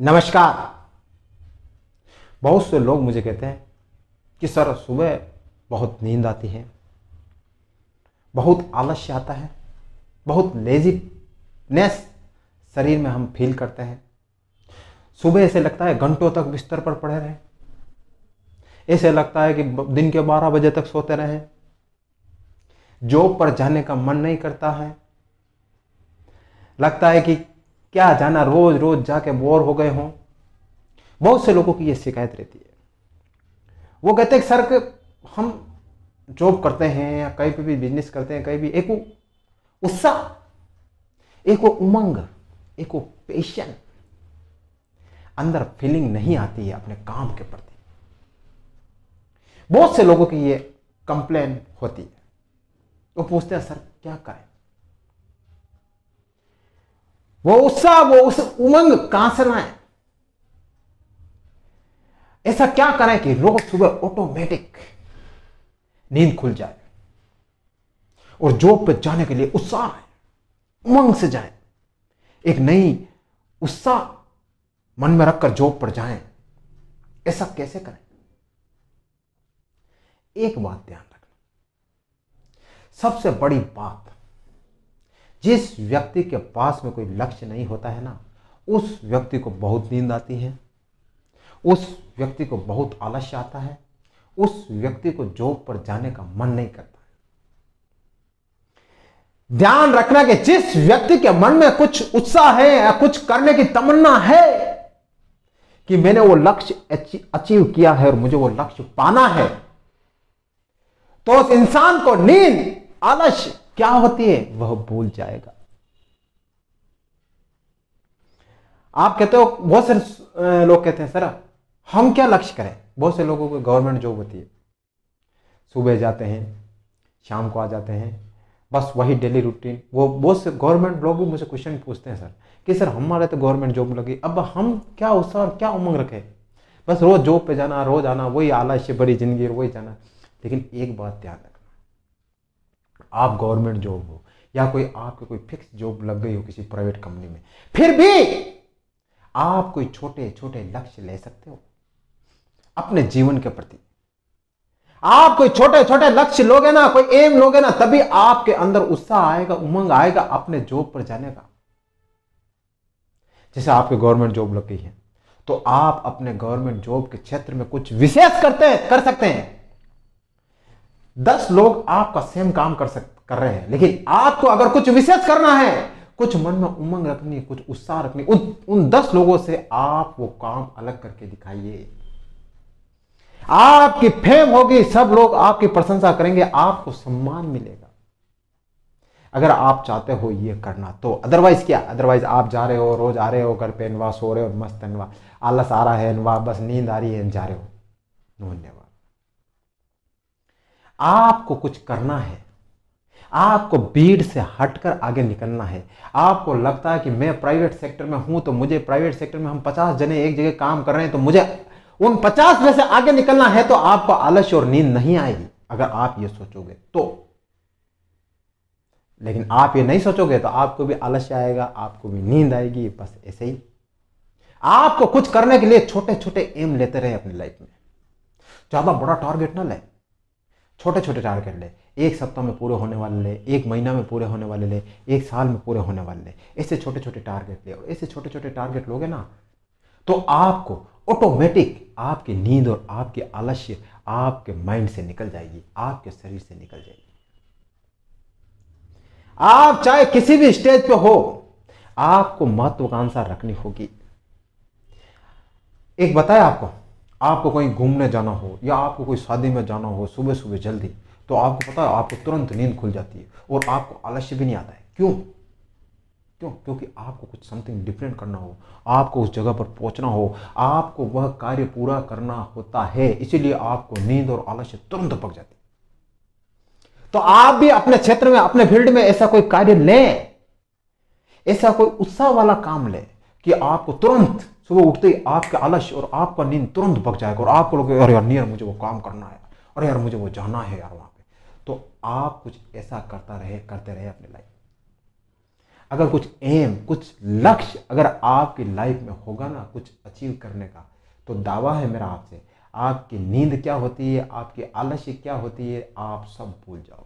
नमस्कार। बहुत से लोग मुझे कहते हैं कि, सर, सुबह बहुत नींद आती है, बहुत आलस्य आता है, बहुत लेजीनेस शरीर में हम फील करते हैं। सुबह ऐसे लगता है घंटों तक बिस्तर पर पड़े रहें। ऐसे लगता है कि दिन के 12 बजे तक सोते रहें। जॉब पर जाने का मन नहीं करता है। लगता है कि क्या जाना रोज रोज जाके बोर हो गए हों? बहुत से लोगों की यह शिकायत रहती है। वो कहते हैं, सर, कि हम जॉब करते हैं या कहीं पे भी बिज़नेस करते हैं, कहीं भी, एक उत्साह, एक वो उमंग, एक वो पेशन अंदर फीलिंग नहीं आती है अपने काम के प्रति। बहुत से लोगों की ये कंप्लेन होती है। वो पूछते हैं, सर, क्या करें? वो उत्साह वो उस उमंग कहाँ से लाए। ऐसा क्या करें कि रोज सुबह ऑटोमेटिक नींद खुल जाए और जॉब पे जाने के लिए उत्साह है उमंग से जाए। एक नई उत्साह मन में रखकर जॉब पर जाएँ। ऐसा कैसे करें? एक बात ध्यान रखना। सबसे बड़ी बात जिस व्यक्ति के पास में कोई लक्ष्य नहीं होता है ना, उस व्यक्ति को बहुत नींद आती है, उस व्यक्ति को बहुत आलस्य आता है, उस व्यक्ति को जॉब पर जाने का मन नहीं करता ध्यान रखना कि जिस व्यक्ति के मन में कुछ उत्साह है या कुछ करने की तमन्ना है कि मैंने वो लक्ष्य अचीव किया है और मुझे वो लक्ष्य पाना है तो उस इंसान को नींद आलस्य क्या होती है? वह भूल जाएगा। आप कहते हो, बहुत से लोग कहते हैं, सर, हम क्या लक्ष्य करें? बहुत से लोगों को गवर्नमेंट जॉब होती है। सुबह जाते हैं, शाम को आ जाते हैं, बस वही डेली रूटीन। वो बहुत से गवर्नमेंट लोग भी मुझे क्वेश्चन पूछते हैं, सर, कि सर हमारे तो गवर्नमेंट जॉब लगी, अब हम क्या उत्साह और क्या उमंग रखें? बस रोज जॉब पे जाना, रोज आना, वही आलस्य, बड़ी ज़िंदगी वही जाना। लेकिन एक बात ध्यान रखना आप गवर्नमेंट जॉब हो, या कोई आपके कोई फिक्स जॉब लग गई हो किसी प्राइवेट कंपनी में, फिर भी आप कोई छोटे छोटे लक्ष्य ले सकते हो अपने जीवन के प्रति। आप कोई छोटे छोटे लक्ष्य लोगे ना, कोई एम लोगे ना, तभी आपके अंदर उत्साह आएगा, उमंग आएगा अपने जॉब पर जाने का। जैसे आपके गवर्नमेंट जॉब लग गई है तो आप अपने गवर्नमेंट जॉब के क्षेत्र में कुछ विशेष करते हैं, कर सकते हैं। दस लोग आपका सेम काम कर सक, कर रहे हैं। लेकिन आपको अगर कुछ विशेष करना है, कुछ मन में उमंग रखनी, कुछ उत्साह रखनी, उन उन दस लोगों से आप वो काम अलग करके दिखाइए। आपकी फेम होगी, सब लोग आपकी प्रशंसा करेंगे, आपको सम्मान मिलेगा। अगर आप चाहते हो ये करना तो अदरवाइज़ क्या? अदरवाइज़ आप जा रहे हो, रोज आ रहे हो, घर पे नवा सो रहे हो, मस्त नवा आलस आ रहा है नवा बस नींद आ रही है, जा रहे हो। धन्यवाद। आपको कुछ करना है। आपको भीड़ से हटकर आगे निकलना है। आपको लगता है कि मैं प्राइवेट सेक्टर में हूँ तो मुझे प्राइवेट सेक्टर में हम पचास जने एक जगह काम कर रहे हैं तो मुझे उन पचास में से आगे निकलना है तो आपको आलस्य और नींद नहीं आएगी, अगर आप ये सोचोगे तो। लेकिन आप ये नहीं सोचोगे तो आपको भी आलस्य आएगा, आपको भी नींद आएगी, बस ऐसे ही। आपको कुछ करने के लिए छोटे छोटे एम लेते रहे अपनी लाइफ में। ज़्यादा बड़ा टारगेट ना ले। छोटे छोटे टारगेट ले, एक सप्ताह में पूरे होने वाले ले, एक महीना में पूरे होने वाले ले, एक साल में पूरे होने वाले ले, ऐसे छोटे छोटे टारगेट ले। और ऐसे छोटे छोटे टारगेट लोगे ना तो आपको ऑटोमेटिक आपकी नींद और आपकी आलस्य आपके माइंड से निकल जाएगी, आपके शरीर से निकल जाएगी। आप चाहे किसी भी स्टेज पे हो, आपको महत्वाकांक्षा रखनी होगी। एक बताया आपको आपको कहीं घूमने जाना हो या आपको कोई शादी में जाना हो सुबह सुबह जल्दी तो आपको पता है, आपको तुरंत नींद खुल जाती है और आपको आलस्य भी नहीं आता है। क्यों? क्यों? क्योंकि आपको कुछ समथिंग डिफरेंट करना हो, आपको उस जगह पर पहुँचना हो, आपको वह कार्य पूरा करना होता है, इसीलिए आपको नींद और आलस्य तुरंत पक जाती तो आप भी अपने क्षेत्र में, अपने फ़ील्ड में ऐसा कोई कार्य लें, ऐसा कोई उत्साह वाला काम ले। कि आपको तुरंत सुबह उठते ही आपके आलस्य और आपका नींद तुरंत पक जाएगा और आपको लोग, अरे यार नहीं यार मुझे वो काम करना है। अरे यार, मुझे वो जाना है यार वहाँ पे। तो आप कुछ ऐसा करता रहे, करते रहे अपनी लाइफ अगर कुछ एम कुछ लक्ष्य अगर आपकी लाइफ में होगा ना, कुछ अचीव करने का तो दावा है मेरा आपसे। आपकी नींद क्या होती है, आपकी आलस्य क्या होती है, आप सब भूल जाओ।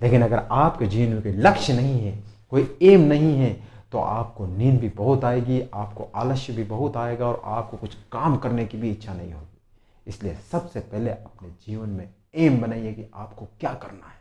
लेकिन अगर आपके जीवन में कोई लक्ष्य नहीं है, कोई एम नहीं है तो आपको नींद भी बहुत आएगी, आपको आलस्य भी बहुत आएगा और आपको कुछ काम करने की भी इच्छा नहीं होगी। इसलिए सबसे पहले अपने जीवन में एम बनाइए कि आपको क्या करना है।